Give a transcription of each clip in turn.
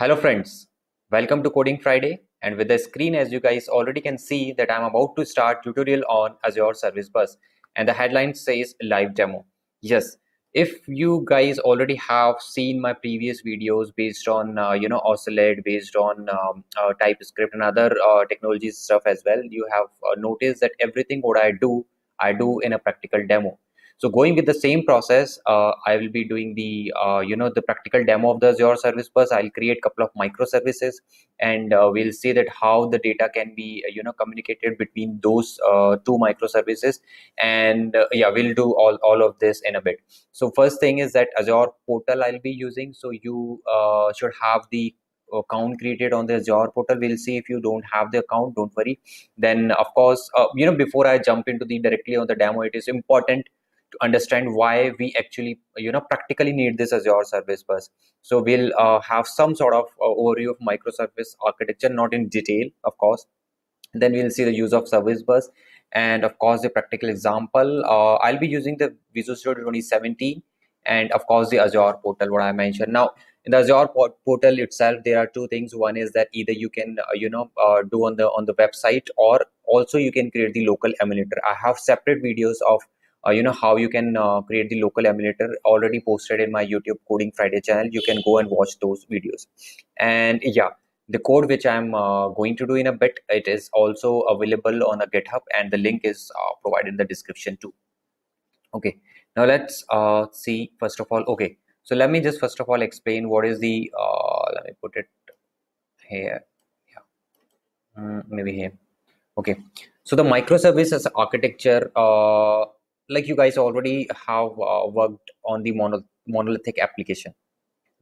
Hello friends, welcome to Coding Friday. And with the screen as you guys already can see that I'm about to start tutorial on Azure Service Bus. And the headline says live demo. Yes, if you guys already have seen my previous videos based on uh, you know Ocelot, based on um, uh, TypeScript and other uh, technologies stuff as well, you have uh, noticed that everything what I do, I do in a practical demo so going with the same process uh, i will be doing the uh, you know the practical demo of the azure service bus i'll create a couple of microservices and uh, we'll see that how the data can be uh, you know communicated between those uh, two microservices. And uh, yeah we'll do all, all of this in a bit. So first thing is that azure portal i'll be using. So you should have the account created on the azure portal. We'll see if you don't have the account don't worry. Then of course you know before i jump into the directly on the demo it is important understand why we actually you know practically need this azure service bus. So we'll uh, have some sort of uh, overview of microservice architecture not in detail of course. Then we'll see the use of service bus. And of course the practical example uh, i'll be using the visual studio 2017 and of course the azure portal what i mentioned. Now in the azure portal itself there are two things. One is that either you can uh, you know uh, do on the on the website or also you can create the local emulator. I have separate videos of uh, you know how you can uh, create the local emulator already posted in my youtube coding friday channel. You can go and watch those videos. And yeah the code which i'm uh, going to do in a bit it is also available on a github and the link is uh, provided in the description too. Okay now let's uh, see first of all okay so let me just first of all explain what is the uh, let me put it here. Yeah. Mm, maybe here. Okay so the microservices architecture like you guys already have uh, worked on the mono, monolithic application.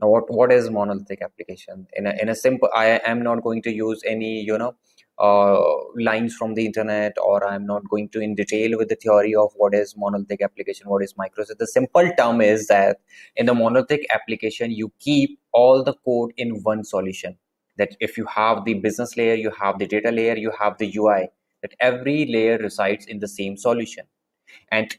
Now what what is monolithic application? In a, in a simple i am not going to use any you know uh, lines from the internet or i'm not going to in detail with the theory of what is monolithic application what is microservice the simple term is that in the monolithic application you keep all the code in one solution. That if you have the business layer you have the data layer you have the ui that every layer resides in the same solution. And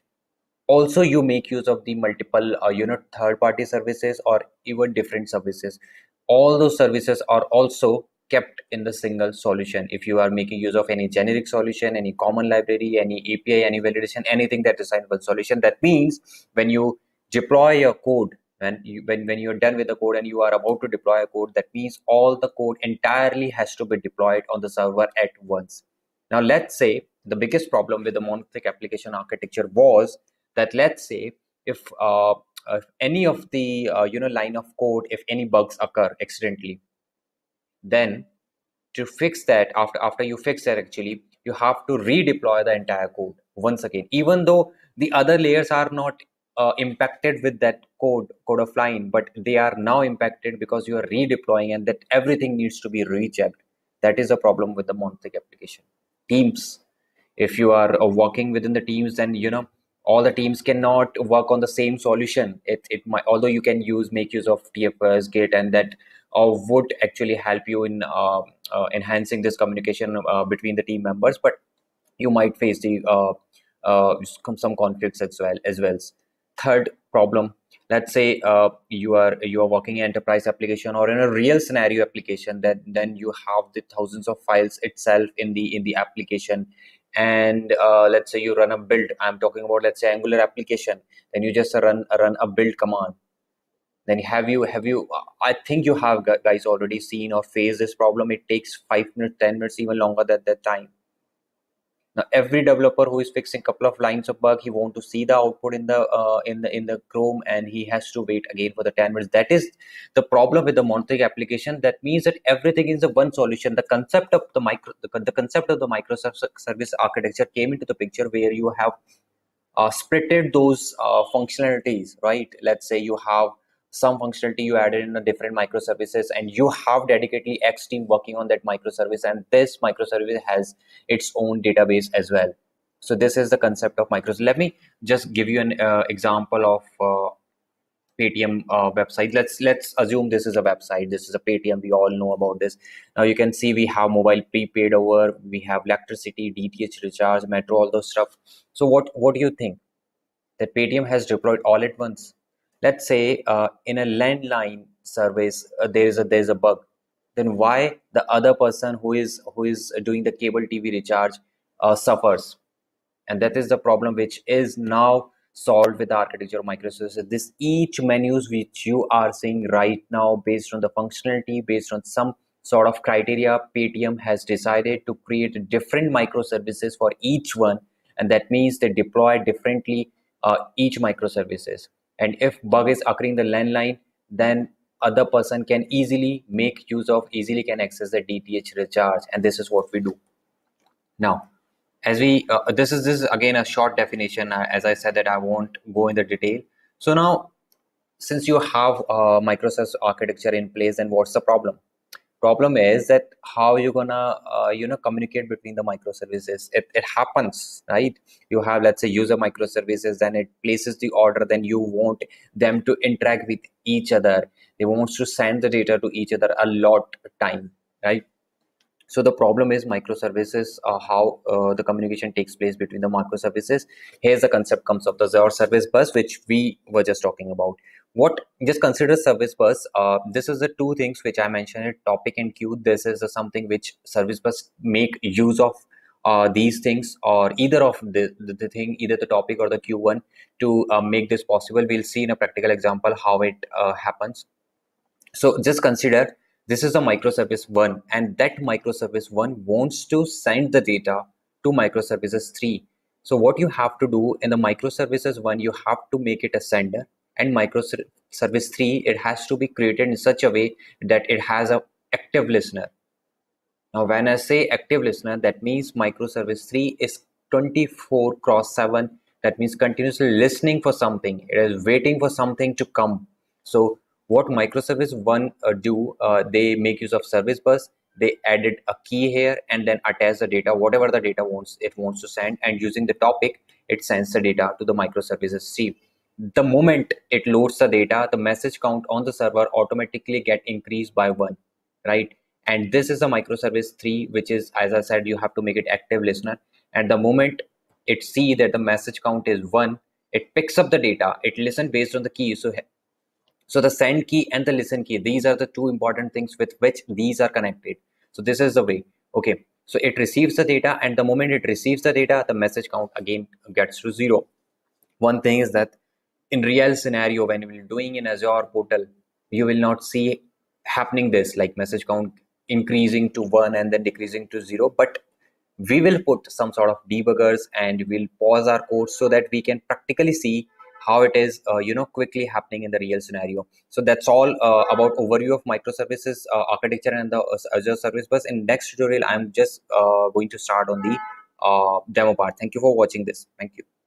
also you make use of the multiple uh, you know third party services or even different services. All those services are also kept in the single solution. If you are making use of any generic solution any common library any api any validation anything that is one solution that means when you deploy your code when you when, when you're done with the code and you are about to deploy a code that means all the code entirely has to be deployed on the server at once. Now let's say the biggest problem with the monolithic application architecture was that let's say if, uh, if any of the uh, you know line of code if any bugs occur accidentally then to fix that after after you fix that actually you have to redeploy the entire code once again. Even though the other layers are not uh, impacted with that code code of line but they are now impacted because you are redeploying and that everything needs to be rechecked. That is a problem with the monolithic application. Teams. If you are uh, working within the teams then you know all the teams cannot work on the same solution. It, it might although you can use make use of tfs git and that uh, would actually help you in uh, uh, enhancing this communication uh, between the team members but you might face the uh, uh, some conflicts as well as well. Third problem let's say you are you are working enterprise application or in a real scenario application that then you have the thousands of files itself in the in the application and uh, let's say you run a build i'm talking about let's say angular application then you just run run a build command. Then have you have you i think you have guys already seen or faced this problem. It takes 5 minutes 10 minutes even longer than that time now every developer who is fixing a couple of lines of bug he want to see the output in the uh, in the in the chrome and he has to wait again for the 10 minutes. That is the problem with the monolithic application. That means that everything is the one solution. The concept of the micro the, the concept of the microservice service architecture came into the picture where you have uh, splitted those uh, functionalities right? Let's say you have some functionality you added in a different microservices and you have dedicatedly x team working on that microservice and this microservice has its own database as well. So this is the concept of microservice. Let me just give you an uh, example of uh, paytm uh, website. Let's let's assume this is a website. This is a paytm. We all know about this. Now you can see we have mobile prepaid over. We have electricity dth recharge metro all those stuff. So what what do you think? That paytm has deployed all at once let's say uh, in a landline service uh, there is a there is a bug. Then why the other person who is who is doing the cable tv recharge uh, suffers? And that is the problem which is now solved with the architecture of microservices. This each menus which you are seeing right now based on the functionality based on some sort of criteria paytm has decided to create different microservices for each one. And that means they deploy differently uh, each microservices and if bug is occurring the landline then other person can easily make use of easily can access the dth recharge. And this is what we do. Now as we uh, this is this is again a short definition. Uh, as i said that i won't go in the detail. So now since you have a microservice architecture in place then what's the problem problem is that how you're gonna uh, you know communicate between the microservices. It, it happens right? You have let's say user microservices then it places the order then you want them to interact with each other. They want to send the data to each other a lot time right? So the problem is microservices uh, how uh, the communication takes place between the microservices. Here's the concept comes of the Azure service bus which we were just talking about what just consider service bus. Uh, this is the two things which i mentioned topic and queue. This is something which service bus make use of uh, these things or either of the, the, the, thing either the topic or the queue one to uh, make this possible. We'll see in a practical example how it uh, happens. So just consider this is a microservice one and that microservice one wants to send the data to microservices three. So what you have to do in the microservices one you have to make it a sender and microservice 3 it has to be created in such a way that it has a active listener. Now when i say active listener that means microservice 3 is 24 cross 7 that means continuously listening for something. It is waiting for something to come. So what microservice 1 uh, do uh, they make use of service bus. They added a key here and then attach the data whatever the data wants it wants to send. And using the topic it sends the data to the microservices 3 the moment it loads the data the message count on the server automatically get increased by one right? And this is a microservice 3 which is as i said you have to make it active listener. And the moment it see that the message count is one it picks up the data. It listen based on the key. So so the send key and the listen key these are the two important things with which these are connected. So this is the way. Okay. So it receives the data and the moment it receives the data the message count again gets to zero. One thing is that in real scenario when you're doing in azure portal you will not see happening this like message count increasing to one and then decreasing to zero. But we will put some sort of debuggers and we'll pause our code so that we can practically see how it is uh, you know quickly happening in the real scenario. So that's all uh, about overview of microservices uh, architecture and the uh, azure service bus. In next tutorial i'm just uh, going to start on the uh, demo part. Thank you for watching this. Thank you